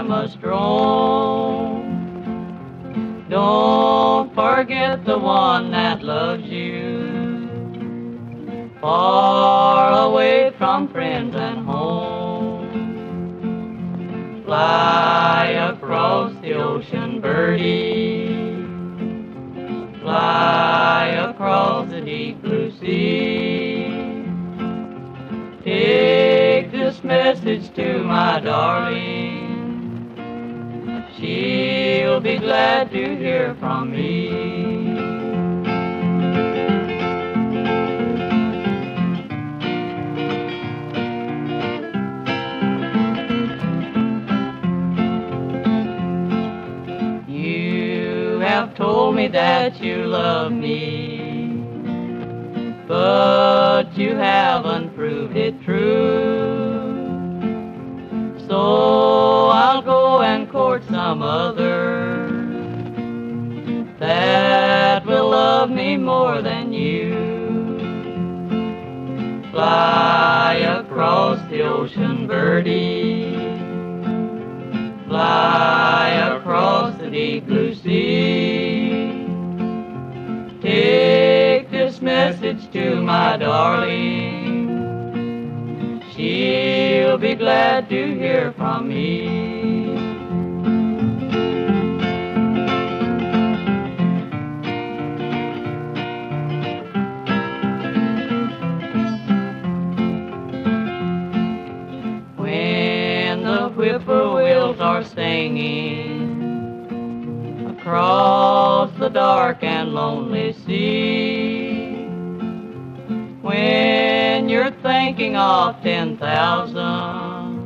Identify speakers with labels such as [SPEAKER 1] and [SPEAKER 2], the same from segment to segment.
[SPEAKER 1] must roam. Don't forget the one that loves you, far away from friends and home. Fly across the ocean, birdie. Fly across the deep blue sea. Take this message to my darling. She'll be glad to hear from me. You have told me that you love me, but you haven't proved it true. Court some other that will love me more than you. Fly across the ocean, birdie. Fly across the deep blue sea. Take this message to my darling. She'll be glad to hear from me. Whippoorwills are singing across the dark and lonely sea, when you're thinking of ten thousand,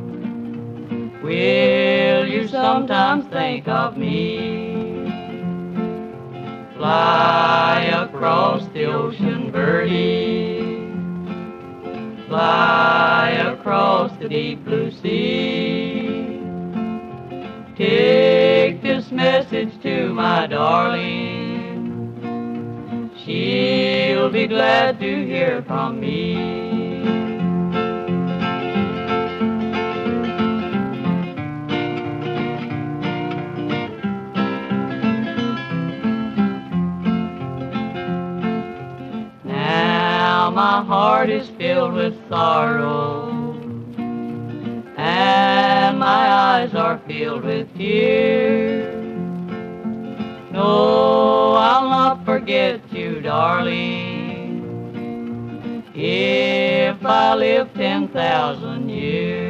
[SPEAKER 1] will you sometimes think of me? Fly across the ocean, birdie. Fly across the deep blue sea. Message to my darling. She'll be glad to hear from me. Now my heart is filled with sorrow, and my eyes are filled with tears. No, I'll not forget you, darling, if I live ten thousand years.